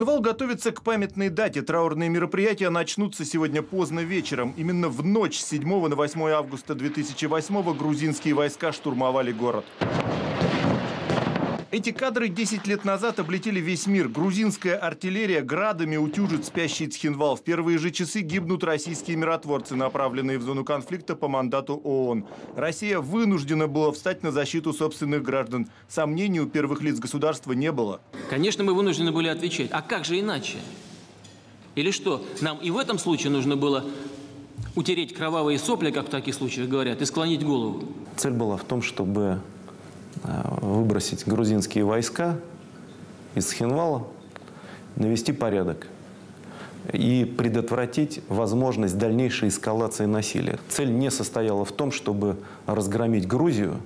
Вал готовится к памятной дате. Траурные мероприятия начнутся сегодня поздно вечером. Именно в ночь с 7 на 8 августа 2008 грузинские войска штурмовали город. Эти кадры 10 лет назад облетели весь мир. Грузинская артиллерия градами утюжит спящий Цхинвал. В первые же часы гибнут российские миротворцы, направленные в зону конфликта по мандату ООН. Россия вынуждена была встать на защиту собственных граждан. Сомнений у первых лиц государства не было. Конечно, мы вынуждены были отвечать. А как же иначе? Или что, нам и в этом случае нужно было утереть кровавые сопли, как в таких случаях говорят, и склонить голову? Цель была в том, чтобы выбросить грузинские войска из Хинвала, навести порядок и предотвратить возможность дальнейшей эскалации насилия. Цель не состояла в том, чтобы разгромить Грузию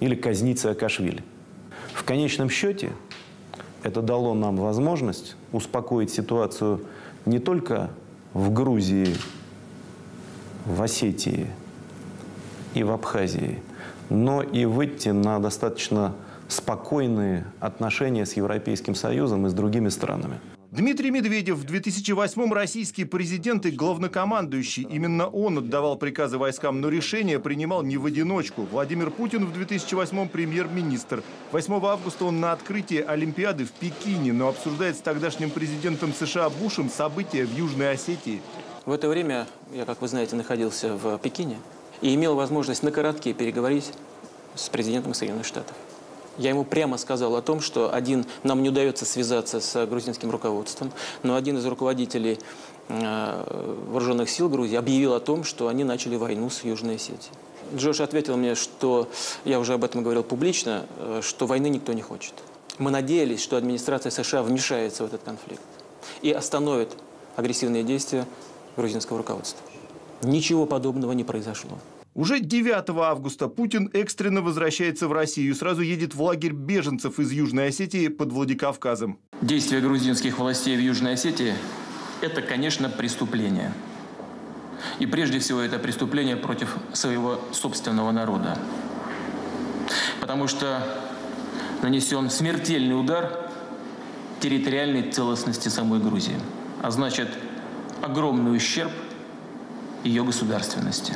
или казнить Саакашвили. В конечном счете это дало нам возможность успокоить ситуацию не только в Грузии, в Осетии и в Абхазии – но и выйти на достаточно спокойные отношения с Европейским Союзом и с другими странами. Дмитрий Медведев в 2008-м российский президент и главнокомандующий. Именно он отдавал приказы войскам, но решение принимал не в одиночку. Владимир Путин в 2008-м премьер-министр. 8 августа он на открытии Олимпиады в Пекине, но обсуждает с тогдашним президентом США Бушем события в Южной Осетии. В это время я, как вы знаете, находился в Пекине и имел возможность на коротке переговорить с президентом Соединенных Штатов. Я ему прямо сказал о том, что один, нам не удается связаться с грузинским руководством, но один из руководителей э, вооруженных сил Грузии объявил о том, что они начали войну с Южной Осетией. Джош ответил мне, что, я уже об этом говорил публично, э, что войны никто не хочет. Мы надеялись, что администрация США вмешается в этот конфликт и остановит агрессивные действия грузинского руководства. Ничего подобного не произошло. Уже 9 августа Путин экстренно возвращается в Россию и сразу едет в лагерь беженцев из Южной Осетии под Владикавказом. Действия грузинских властей в Южной Осетии – это, конечно, преступление. И прежде всего это преступление против своего собственного народа. Потому что нанесен смертельный удар территориальной целостности самой Грузии. А значит, огромный ущерб ее государственности.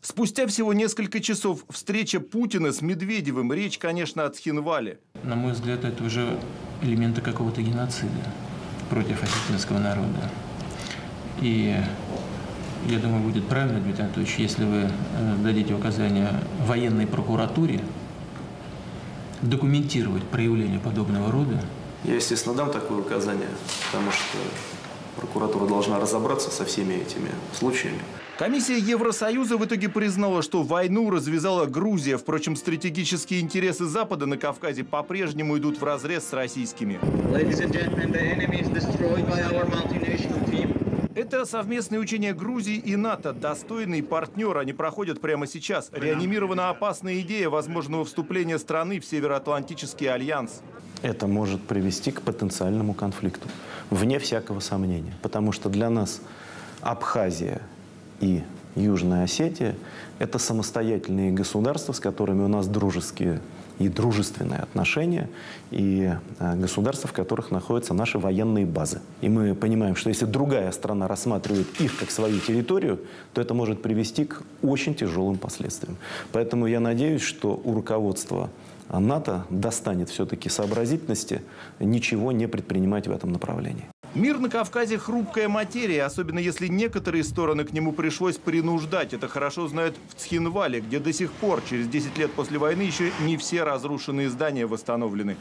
Спустя всего несколько часов встреча Путина с Медведевым. Речь, конечно, о Цхинвале. На мой взгляд, это уже элементы какого-то геноцида против осетинского народа. И я думаю, будет правильно, Дмитрий Анатольевич, если вы э, дадите указания военной прокуратуре документировать проявление подобного рода. Я, естественно, дам такое указание, потому что прокуратура должна разобраться со всеми этими случаями. Комиссия Евросоюза в итоге признала, что войну развязала Грузия. Впрочем, стратегические интересы Запада на Кавказе по-прежнему идут в разрез с российскими. Это совместное учение Грузии и НАТО. Достойный партнер. Они проходят прямо сейчас. Реанимирована опасная идея возможного вступления страны в Североатлантический альянс. Это может привести к потенциальному конфликту, вне всякого сомнения. Потому что для нас Абхазия и Южная Осетия – это самостоятельные государства, с которыми у нас дружеские и дружественные отношения, и э, государства, в которых находятся наши военные базы. И мы понимаем, что если другая страна рассматривает их как свою территорию, то это может привести к очень тяжелым последствиям. Поэтому я надеюсь, что у руководства НАТО достанет все-таки сообразительности ничего не предпринимать в этом направлении. Мир на Кавказе – хрупкая материя, особенно если некоторые стороны к нему пришлось принуждать. Это хорошо знают в Цхинвале, где до сих пор, через 10 лет после войны, еще не все разрушенные здания восстановлены.